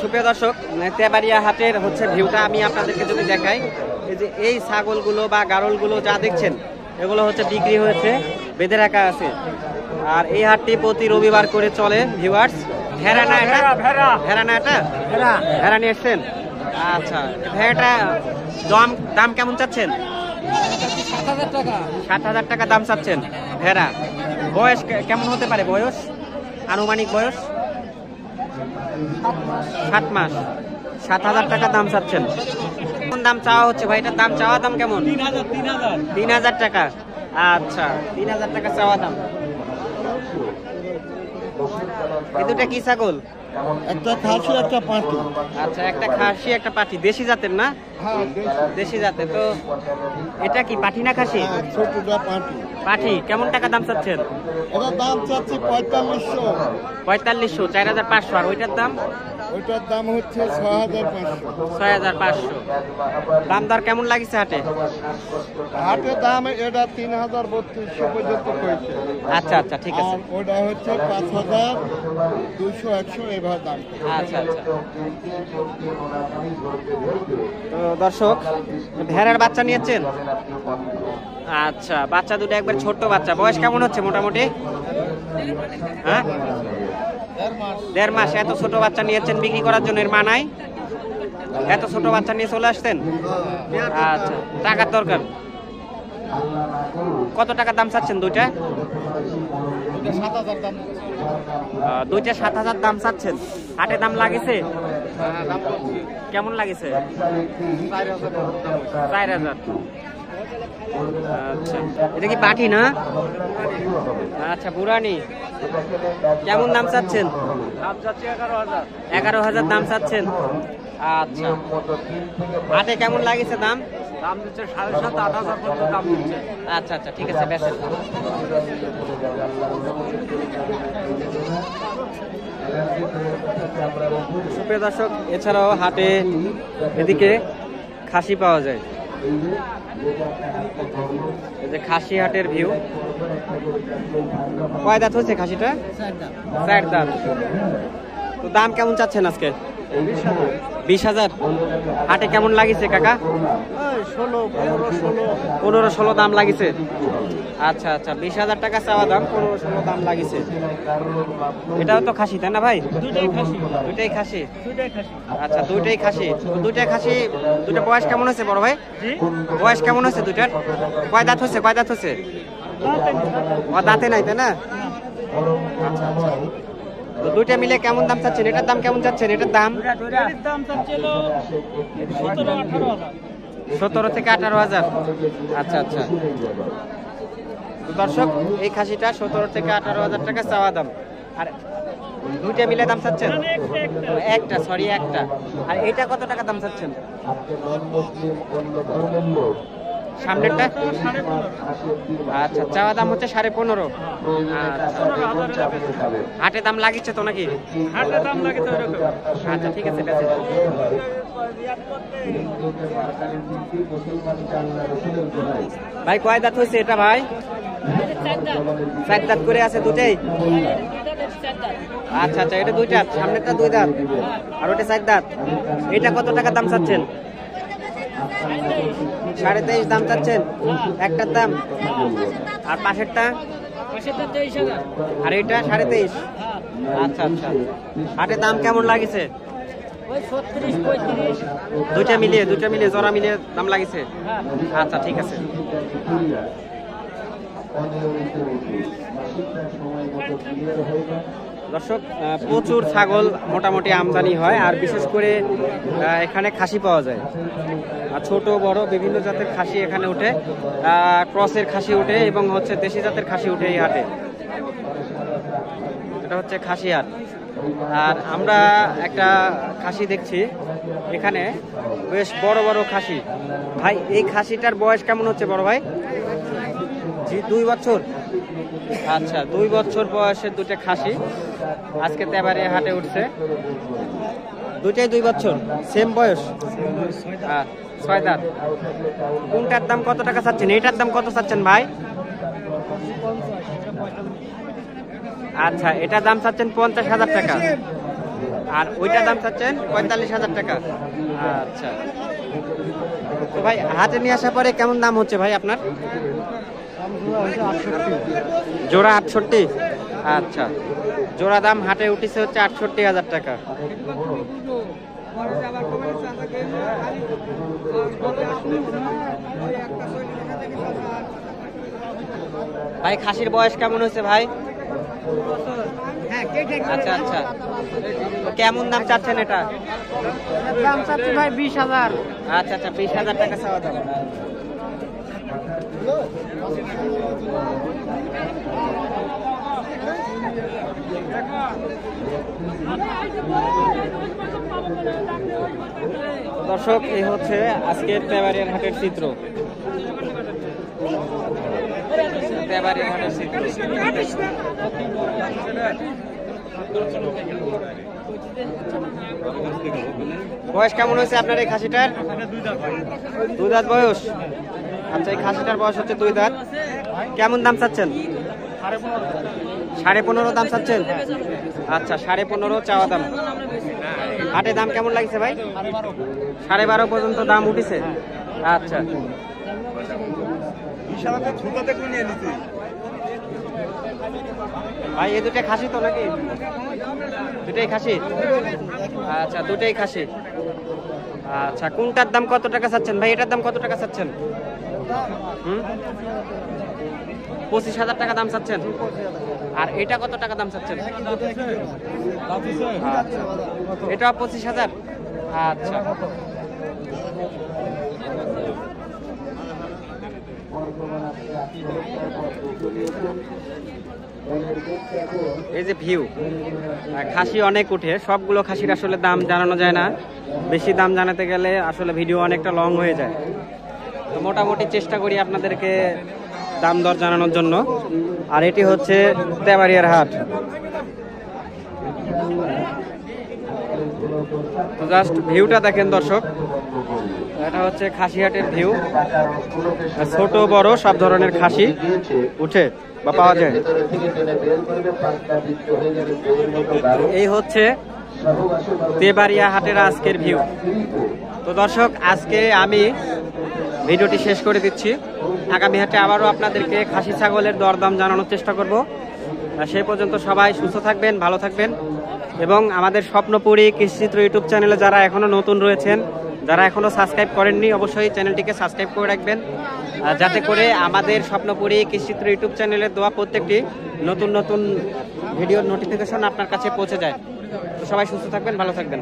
সুপ্রিয় দর্শক তেবাড়িয়া হাটের হচ্ছে ভিউটা আমি আপনাদেরকে যদি দেখাই এই যে এই ছাগলগুলো বা গারলগুলো যা দেখছেন এগুলো হচ্ছে বিক্রি হয়েছে বেঁধে রাখা আছে। আর এই হাটটি প্রতি রবিবার করে চলে ভিউয়ার্স ভেড়া না এটা? ভেড়া না এটা? ভেড়া। নিয়ে এসছেন? আচ্ছা ভেড়াটা দাম দাম কেমন চাচ্ছেন? সাত হাজার টাকা সাত হাজার টাকা দাম চাচ্ছেন। ভেড়া। বয়স কেমন হতে পারে বয়স? আনুমানিক বয়স? সাত মাস। সাত হাজার টাকা দাম চাচ্ছেন। কোন দাম চাওয়া হচ্ছে ভাই? এটার দাম চাওয়া দাম কেমন? তিন হাজার তিন হাজার। টাকা। আচ্ছা তিন হাজার টাকা চাওয়া দাম। এ দুটা কি ছাগল? একটা খাসি একটা পাটি। আচ্ছা একটা খাসি একটা পাটি। দেশি জাতের না? হ্যাঁ দেশি। জাতের। তো এটা কি পাটি না খাসি? ছোটটা পাটি। পাঠি কেমন টাকা দাম চাচ্ছেন? এটার দাম চাচ্ছি পঁয়তাল্লিশশো। পঁয়তাল্লিশশো চার হাজার পাঁচশো। আর ওইটার দাম? ওইটার দাম হচ্ছে ছ হাজার পাঁচশো। ছয় হাজার পাঁচশো। দাম দর কেমন লাগিছে হাটে? হাটের দাম এটা তিন হাজার বত্রিশশো পর্যন্ত হয়েছে আচ্ছা আচ্ছা ঠিক আছে। ওটা হচ্ছে পাঁচ হাজার দুশো একশো এভাবে দাম আচ্ছা আচ্ছা। তো দর্শক ভেড়ার বাচ্চা নিয়েছেন? আচ্ছা বাচ্চা দুটো একবার ছোট্ট বাচ্চা। বয়স কেমন হচ্ছে মোটামুটি? হ্যাঁ? দেড় মাস। এত ছোট বাচ্চা নিয়েছেন বিক্রি করার জন্য এর মা নাই? এত ছোট বাচ্চা নিয়ে চলে আসতেন আচ্ছা টাকার দরকার। কত টাকা দাম চাচ্ছেন দুইটা? দুইটা সাত হাজার দাম চাচ্ছেন। হাটে দাম লাগেছে? কেমন লাগেছে? চার হাজার। আচ্ছা। এটা কি পাঠি না? আচ্ছা বুড়ানি। কেমন দাম চাচ্ছেন? এগারো হাজার দাম চাচ্ছেন। আচ্ছা। হাটে কেমন লাগেছে দাম? দাম দিচ্ছে সাড়ে সাত আট হাজার পর্যন্ত দাম দিচ্ছে। আচ্ছা আচ্ছা ঠিক আছে বেসেন সুপ্রিয় দর্শক এছাড়াও হাটে এদিকে খাসি পাওয়া যায়। যে খাসি হাটের ভিউ কয় দাঁত হচ্ছে খাসিটা? চার দাঁত। তো দাম কেমন চাচ্ছেন আজকে? বিশ হাজার? হাটে কেমন লাগিছে কাকা? পনেরো ষোলো। দাম লাগিছে? আচ্ছা আচ্ছা বিশ হাজার টাকা চাওয়া দাম পনেরো ষোলো দাম লাগিছে। এটাও তো খাসি তাই না ভাই? দুইটাই খাসি। দুইটাই খাসি? আচ্ছা দুইটাই খাসি। দুইটাই খাসি দুইটা বয়স কেমন হয়েছে বড় ভাই? বয়স কেমন হয়েছে দুইটার? কয় দাঁত হচ্ছে কয় দাঁত হচ্ছে ও দাঁতে নাই তাই না? আচ্ছা আচ্ছা। তো দুইটা মিলে কেমন দাম চাচ্ছেন? এটার দাম কেমন চাচ্ছেন? এটার দাম? সতেরো থেকে আঠারো হাজার। আচ্ছা আচ্ছা। দর্শক, এই খাসিটা সতেরো থেকে আঠারো হাজার টাকা চাওয়া দাম। আর দুইটা মিলে দাম চাচ্ছেন? একটা সরি একটা। আর এটা কত টাকা দাম চাচ্ছেন? সামনেরটা? আচ্ছা চাওয়া দাম হচ্ছে সাড়ে পনেরো। আচ্ছা। হাটে দাম লাগিচ্ছে তো নাকি? আচ্ছা ঠিক আছে ভাই কয় দাঁত হয়েছে এটা ভাই? চার দাঁত করে আছে দুটাই আচ্ছা আচ্ছা এটা দুই দাঁত সামনেরটা দুই দাঁত। আর ওটা চার দাঁত। এটা কত টাকা দাম চাচ্ছেন? সাড়ে তেইশ দাম চাচ্ছেন? একটার দাম। আর পাশেরটা? আর এটা সাড়ে তেইশ। আচ্ছা আচ্ছা। হাটের দাম কেমন লাগিছে? দুইটা মিলিয়ে দুইটা মিলিয়ে জোড়া মিলিয়ে দাম লাগিছে? আচ্ছা ঠিক আছে। দর্শক প্রচুর ছাগল মোটামুটি আমদানি হয়, আর বিশেষ করে এখানে খাসি পাওয়া যায়। আর ছোট, বড় বিভিন্ন জাতের খাসি এখানে উঠে ক্রসের খাসি উঠে এবং হচ্ছে দেশি জাতের খাসি উঠে এই হাটে। এটা হচ্ছে খাসি হাট। আর আমরা একটা খাসি দেখছি, এখানে বেশ বড় বড় খাসি। ভাই, এই খাসিটার বয়স কেমন হচ্ছে বড় ভাই? জি দুই বছর। আচ্ছা দুই বছর বয়সের দুটো খাসি। আজকে তেবারে হাটে উঠছে। দুটাই দুই বছর সেম বয়স। ছয় দাঁত। কোনটার দাম কত টাকা চাচ্ছেন? এটার দাম কত চাচ্ছেন ভাই? আচ্ছা এটার দাম চাচ্ছেন পঞ্চাশ হাজার টাকা। আর ওইটার দাম চাচ্ছেন পঁয়তাল্লিশ হাজার টাকা। আচ্ছা। তো ভাই হাতে নিয়ে আসার পরে কেমন দাম হচ্ছে ভাই আপনার? জোড়া আটষট্টি? আচ্ছা। জোড়া দাম হাটে উঠেছে হচ্ছে আটষট্টি হাজার টাকা। ভাই খাসির বয়স কেমন হয়েছে ভাই? আচ্ছা আচ্ছা। কেমন দাম চাচ্ছেন এটা? দাম চাচ্ছি ভাই বিশ হাজার। আচ্ছা আচ্ছা বিশ হাজার টাকা চাওয়া দাম। দর্শক এই হচ্ছে আজকের তেবারিয়ার হাটের চিত্র। তেবারিয়ার হাটের চিত্র। বয়স কেমন হয়েছে আপনার এই খাসিটার? দুই দাঁত বয়স? আচ্ছা এই খাসিটার বয়স হচ্ছে দুই দাঁত। কেমন দাম চাচ্ছেন? সাড়ে পনেরো দাম চাচ্ছেন? আচ্ছা সাড়ে পনেরো চাওয়া দাম। হাটে দাম কেমন লাগছে ভাই? সাড়ে বারো পর্যন্ত দাম উঠেছে? আচ্ছা। ভাই এ দুটাই খাসি তো নাকি? দুটাই খাসি? আচ্ছা দুটাই খাসি। আচ্ছা কোনটার দাম কত টাকা চাচ্ছেন? ভাই, এটার দাম কত টাকা চাচ্ছেন? পঁচিশ হাজার টাকা দাম চাচ্ছেন? আর এটা কত টাকা দাম চাচ্ছেন? এটা পঁচিশ হাজার? আচ্ছা। এই যে ভিউ খাসি অনেক উঠে, সবগুলো খাসির আসলে দাম জানানো যায় না। বেশি দাম জানাতে গেলে আসলে ভিডিও অনেকটা লং হয়ে যায়। মোটামুটি চেষ্টা করি আপনাদেরকে দাম দর জানানোর জন্য। আর এটি হচ্ছে তেবাড়িয়ার হাট। জাস্ট ভিউটা দেখেন দর্শক। এটা হচ্ছে খাসিহাটের ভিউ। ছোট, বড় সব ধরনের খাসি উঠে বা পাওয়া যায়। এই হচ্ছে তেবাড়িয়া হাটের আজকের ভিউ। তো দর্শক, আজকে আমি ভিডিওটি শেষ করে দিচ্ছি। আগামী হাটে আবারও আপনাদেরকে খাসি ছাগলের দরদাম জানানোর চেষ্টা করব। সেই পর্যন্ত সবাই সুস্থ থাকবেন, ভালো থাকবেন। এবং আমাদের স্বপ্নপুরী কৃষিচিত্র ইউটিউব চ্যানেলে যারা এখনও নতুন রয়েছেন, যারা এখনও সাবস্ক্রাইব করেননি, অবশ্যই চ্যানেলটিকে সাবস্ক্রাইব করে রাখবেন। যাতে করে আমাদের স্বপ্নপুরী কৃষিচিত্র ইউটিউব চ্যানেলে দেওয়া প্রত্যেকটি নতুন নতুন ভিডিওর নোটিফিকেশন আপনার কাছে পৌঁছে যায়। তো সবাই সুস্থ থাকবেন, ভালো থাকবেন।